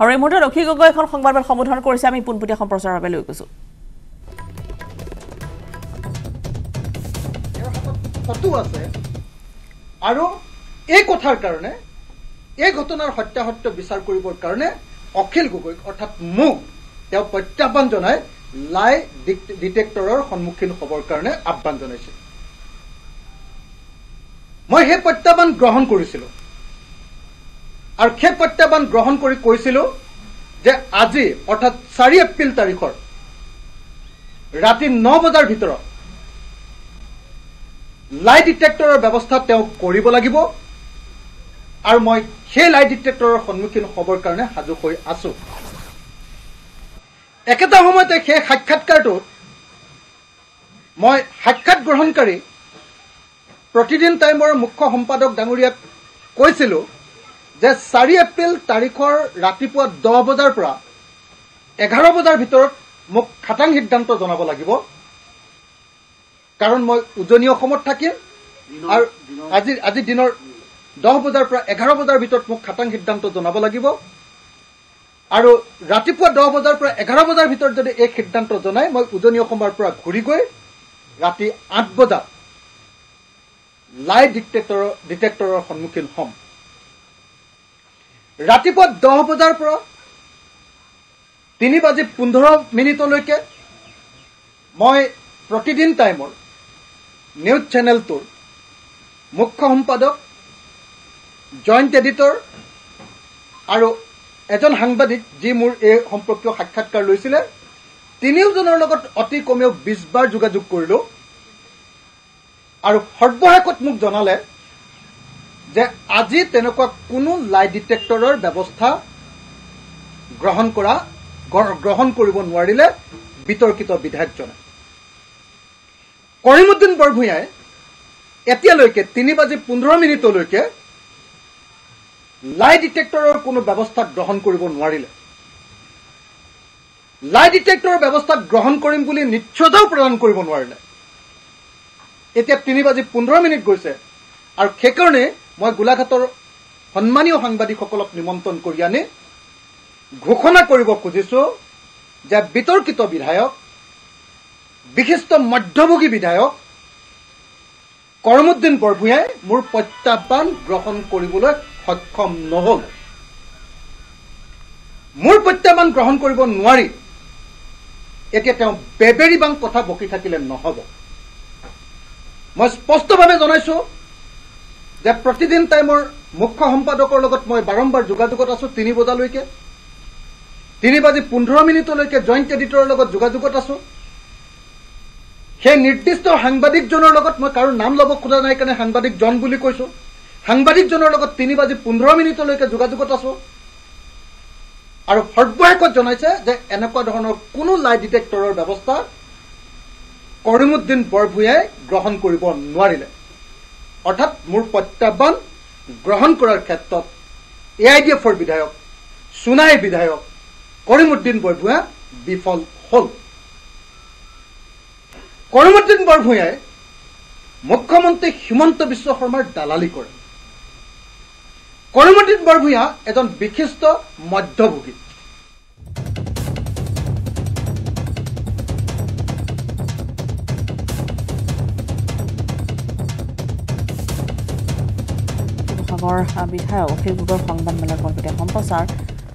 আৰু এই মুহূৰ্তত অখি গগৈ এখন সংবাদমেল সম্বোধন কৰিছে আমি পোনপটীয়া সম্প্ৰচাৰৰ বাবে লৈ গৈছো। আৰু এই কথাৰ কাৰণে এই ঘটনাৰ সত্যাসত্য বিচাৰ কৰিবৰ কাৰণে অখিল গগৈক অৰ্থাৎ মোক তেওঁ প্ৰত্যাহ্বান জনাই লাই ডিটেক্টৰৰ সন্মুখীন হ'বৰ কাৰণে আহ্বান জনাইছিল। মই সেই প্ৰত্যাহ্বান গ্ৰহণ কৰিছিলো। আৰু সেই প্ৰত্যাহ্বান গ্ৰহণ কৰি কৈছিলো যে আজি অৰ্থাৎ চাৰি এপ্ৰিল তাৰিখৰ ৰাতি ন বজাৰ ভিতৰত লাই ডিটেক্টৰৰ ব্যৱস্থা তেওঁ কৰিব লাগিব আৰু মই সেই লাই ডিটেক্টৰৰ সন্মুখীন হ'বৰ কাৰণে সাজু হৈ আছো। একেটা সময়তে সেই সাক্ষাৎকাৰটোত মই সাক্ষাৎ গ্ৰহণকাৰী প্ৰতিদিন টাইমৰ মুখ্য সম্পাদক ডাঙৰীয়াক কৈছিলো যে চাৰি এপ্ৰিল তাৰিখৰ ৰাতিপুৱা দহ বজাৰ পৰা এঘাৰ বজাৰ ভিতৰত মোক খাটাং সিদ্ধান্ত জনাব লাগিব। কাৰণ মই উজনি অসমত থাকিম আৰু আজি আজি দিনৰ দহ বজাৰ পৰা এঘাৰ বজাৰ ভিতৰত মোক খাটাং সিদ্ধান্ত জনাব লাগিব। আৰু ৰাতিপুৱা দহ বজাৰ পৰা এঘাৰ বজাৰ ভিতৰত যদি এই সিদ্ধান্ত জনাই মই উজনি অসমৰ পৰা ঘূৰি গৈ ৰাতি আঠ বজাত লাই ডিটেক্টৰৰ ডিটেক্টৰৰ সন্মুখীন হ'ম। ৰাতিপুৱা দহ বজাৰ পৰা তিনি বাজি পোন্ধৰ মিনিটলৈকে মই প্ৰতিদিন টাইমৰ নিউজ চেনেলটোৰ মুখ্য সম্পাদক জইণ্ট এডিটৰ আৰু এজন সাংবাদিক যি মোৰ এই সম্পৰ্কীয় সাক্ষাৎকাৰ লৈছিলে তিনিওজনৰ লগত অতি কমেও বিশ বাৰ যোগাযোগ কৰিলো। আৰু সৰ্বশেষত মোক জনালে যে আজি তেনেকুৱা কোনো লাই ডিটেক্টৰৰ ব্যৱস্থা গ্ৰহণ কৰা গ্ৰ- গ্ৰহণ কৰিব নোৱাৰিলে বিতৰ্কিত বিধায়কজনে। কৰিমুদ্দিন বৰভূঞাই এতিয়ালৈকে তিনি বাজি পোন্ধৰ মিনিটলৈকে লাই ডিটেক্টৰৰ কোনো ব্যৱস্থা গ্ৰহণ কৰিব নোৱাৰিলে। লাই ডিটেক্টৰৰ ব্যৱস্থা গ্ৰহণ কৰিম বুলি নিশ্চয়তাও প্ৰদান কৰিব নোৱাৰিলে। এতিয়া তিনি বাজি পোন্ধৰ মিনিট গৈছে আৰু সেইকাৰণে মই গোলাঘাটৰ সন্মানীয় সাংবাদিকসকলক নিমন্ত্ৰণ কৰি আনি ঘোষণা কৰিব খুজিছো যে বিতৰ্কিত বিধায়ক বিশিষ্ট মধ্যভোগী বিধায়ক কৰমুদ্দিন বৰভূঞাই মোৰ প্ৰত্যাহ্বান গ্ৰহণ কৰিবলৈ সক্ষম নহল। মোৰ প্ৰত্যাহ্বান গ্ৰহণ কৰিব নোৱাৰি। এতিয়া তেওঁ বেবেৰী বাং কথা বকি থাকিলে নহব। মই স্পষ্টভাৱে জনাইছো যে প্ৰতিদিন টাইমৰ মুখ্য সম্পাদকৰ লগত মই বাৰম্বাৰ যোগাযোগত আছো তিনি বজালৈকে। তিনি বাজি পোন্ধৰ মিনিটলৈকে জইণ্ট এডিটৰৰ লগত যোগাযোগত আছো। সেই নিৰ্দিষ্ট সাংবাদিকজনৰ লগত মই কাৰো নাম ল'ব খোজা নাই কাৰণে সাংবাদিকজন বুলি কৈছো। সাংবাদিকজনৰ লগত তিনি বাজি পোন্ধৰ মিনিটলৈকে যোগাযোগত আছো। আৰু সৰ্বশেষত জনাইছে যে এনেকুৱা ধৰণৰ কোনো লাই ডিটেক্টৰৰ ব্যৱস্থা কৰিমুদ্দিন বৰভূঞাই গ্ৰহণ কৰিব নোৱাৰিলে। অৰ্থাৎ মোৰ প্ৰত্যাহ্বান গ্ৰহণ কৰাৰ ক্ষেত্ৰত এ আই ডি এফৰ বিধায়ক সোণাই বিধায়ক কৰিমুদ্দিন বৰভূঞা বিফল হ'ল। কৰিমুদ্দিন বৰভূঞাই মুখ্যমন্ত্ৰী হিমন্ত বিশ্ব শৰ্মাৰ দালালি কৰে। কৰিমুদ্দিন বৰভূঞা এজন বিশিষ্ট মধ্যভোগী। শিৱসাগৰ বিধায়ক অখিল গগৈৰ সংবাদমেলৰ পোনপটীয়া সম্প্ৰচাৰ